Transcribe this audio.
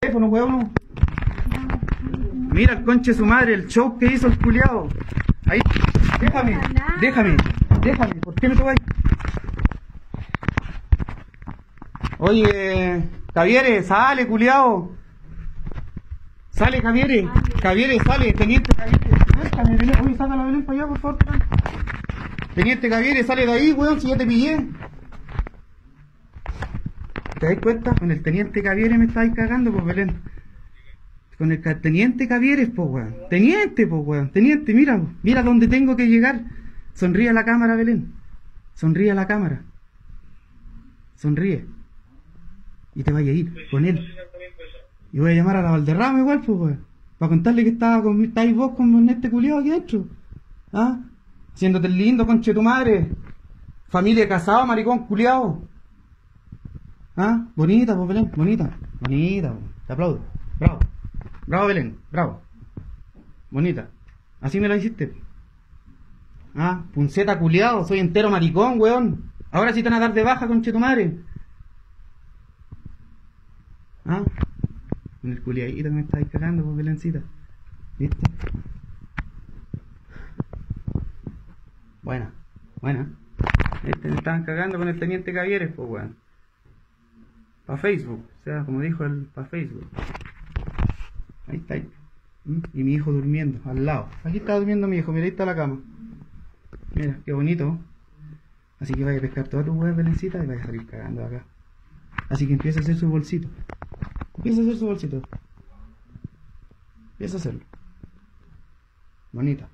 teléfono, weón. Mira el conche su madre, el show que hizo el culiao. Ahí, déjame, déjame, déjame, ¿por qué me tocas? Oye, Javiere, sale, culiao. Sale, Javiere, Javiere, sale, teniente Belén. Oye, saca la Belén para allá, por favor. Teniente Javiere, sale de ahí, weón, si ya te pillé. ¿Te das cuenta? Con el teniente Javiere me estáis cagando, pues, Belén. Con el teniente Cavieres, pues, weón. Teniente, pues, weón. Teniente, mira, mira dónde tengo que llegar. Sonríe a la cámara, Belén. Sonríe a la cámara. Sonríe. Y te vaya a ir con él. Y voy a llamar a la Valderrama igual, pues, weón. Para contarle que estaba con, estáis vos con este culiado aquí dentro. ¿Ah? Haciéndote el lindo, conche tu madre. Familia casada, maricón, culiado. ¿Ah? Bonita, pues, Belén. Bonita. Bonita. Te aplaudo. Bravo. Bravo, Belén. Bravo. Bonita. Así me lo hiciste. Ah, punceta culiado. Soy entero maricón, weón. Ahora sí te van a dar de baja, conche tu madre. Ah. Con el culiadito que me estáis cagando, pues, Belencita. ¿Viste? Buena. Buena. Este me estaban cagando con el teniente Cavieres, pues, weón. Para Facebook. O sea, como dijo el... Para Facebook. Ahí está. ahí. ¿Mm? Y mi hijo durmiendo, al lado. Aquí está durmiendo mi hijo, mira, ahí está la cama. Mira, qué bonito. Así que vaya a pescar toda tu hueá, Belencita, y vaya a salir cagando acá. Así que empieza a hacer su bolsito. Empieza a hacer su bolsito. Empieza a hacerlo. Bonita.